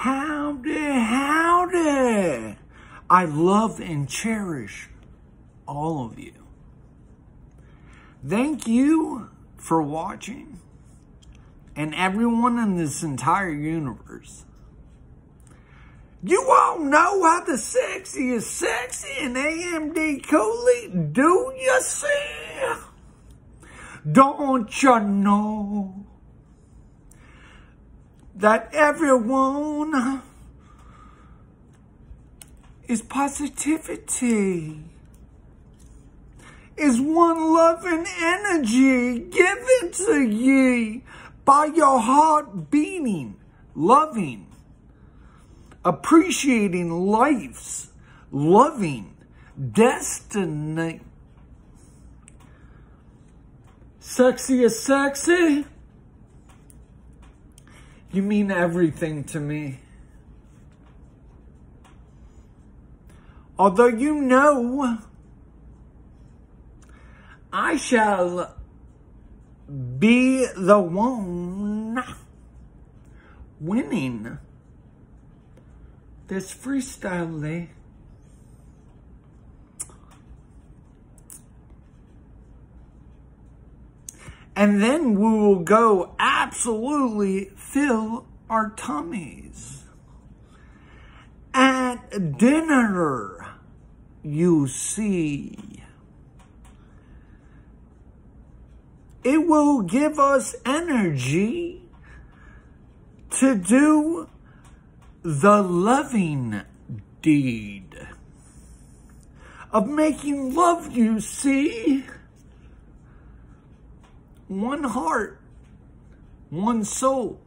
Howdy, howdy. I love and cherish all of you. Thank you for watching and everyone in this entire universe. You all know how the sexy is sexy and AmdCooly, do you see? Don't you know that everyone is positivity? Is one loving energy given to ye by your heart beating, loving, appreciating life's loving destiny. Sexy is sexy. You mean everything to me. Although you know, I shall be the one winning this freestyle day. And then we will go absolutely fill our tummies. At dinner, you see. It will give us energy to do the loving deed of making love, you see. One heart, one soul.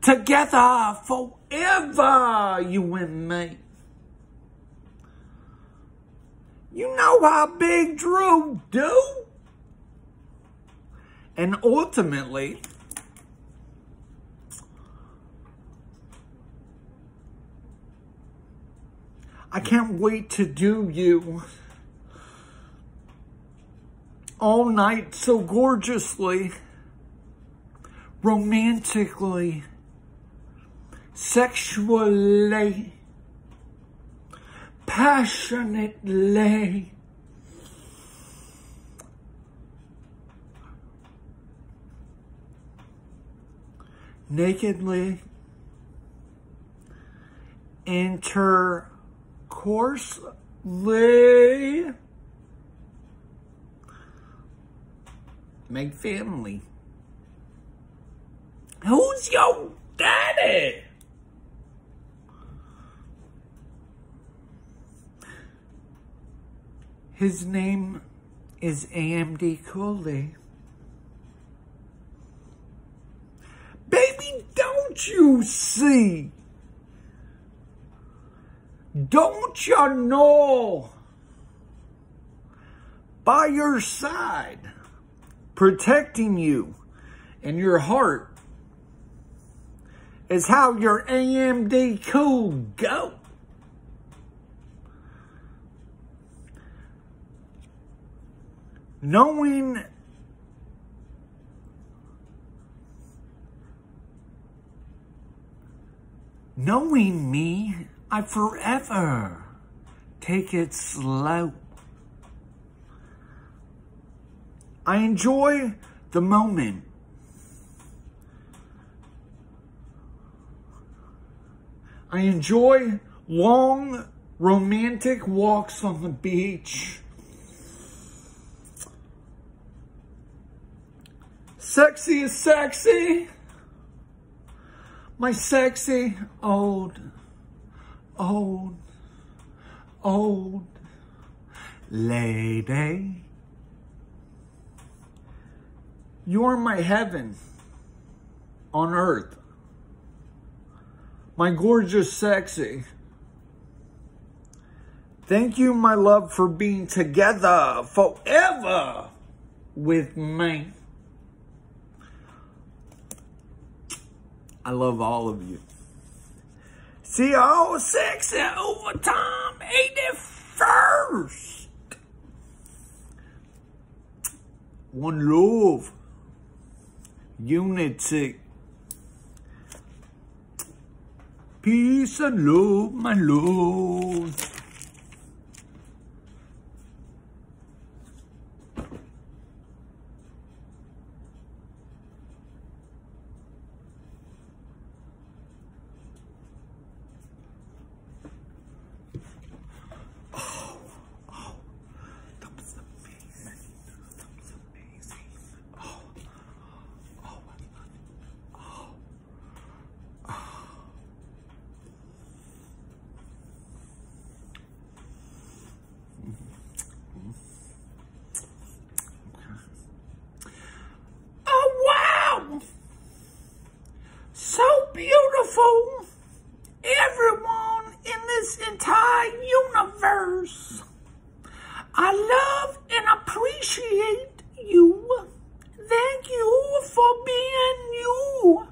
Together forever, you and me. You know how Big Drew do? And ultimately, I can't wait to do you all night so gorgeously, romantically, sexually, passionately. Nakedly, intercoarsely, make family. Who's your daddy? His name is AmdCooly. Baby, don't you see? Don't you know? By your side, protecting you and your heart is how your AMD cool go. knowing knowing me, I forever take it slow. I enjoy the moment. I enjoy long romantic walks on the beach. Sexy is sexy. My sexy old, old, old lady. You're my heaven on earth. My gorgeous sexy. Thank you, my love, for being together forever with me. I love all of you. See all sexy overtime 81st. One love unity. Peace and love, my love. beautiful, everyone in this entire universe. I love and appreciate you. Thank you for being you.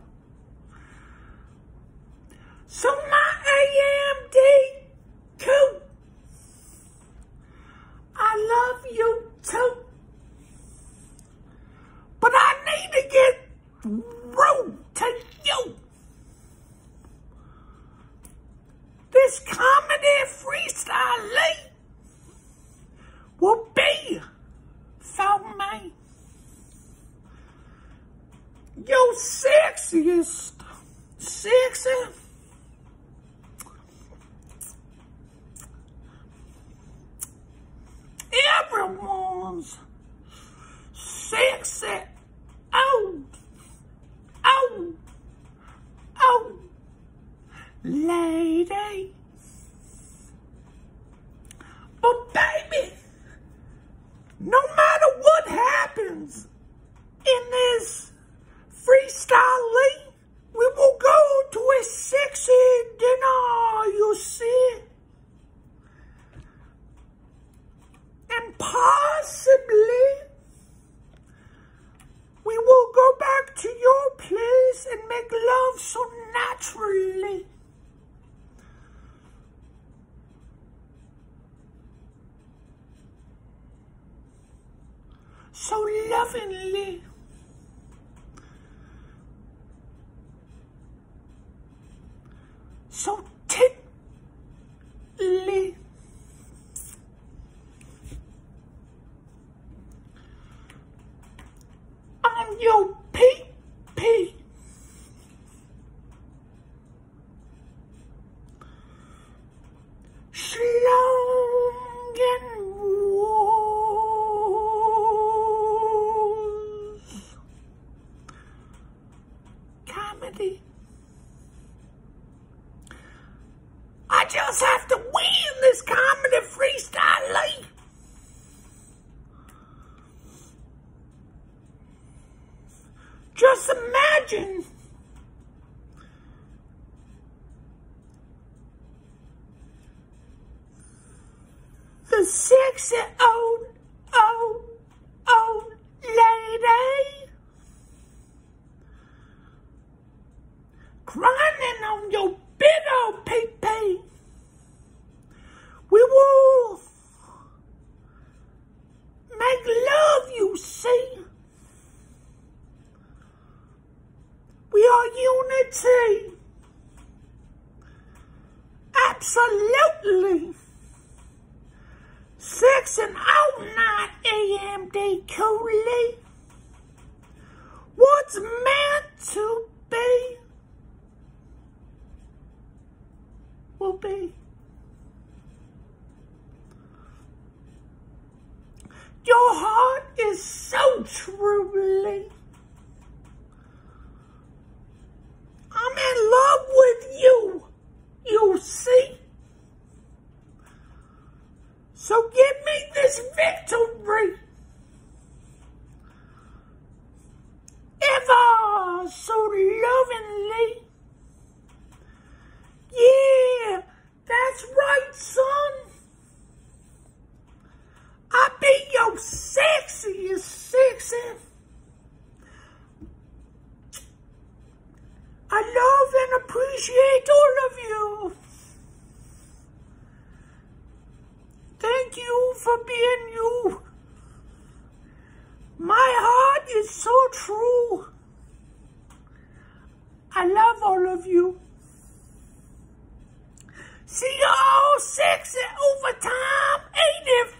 So my AMD too. I love you too. But I need to get sexiest, sexy. Everyone's sexy. Oh, oh, oh, lady. But baby, no matter. possibly we will go back to your place and make love so naturally. So lovingly. So Schlangen wars, comedy. I just have to win this comedy freestyle league. Just imagine. It's an old, old, old lady crying on your big old pee-pee. We will make love, you see. We are unity. Absolutely. Fixing all night AmdCooly. What's meant to be will be. Your heart is so truly. appreciate all of you. Thank you for being you. My heart is so true. I love all of you. See y'all six at overtime, ain't it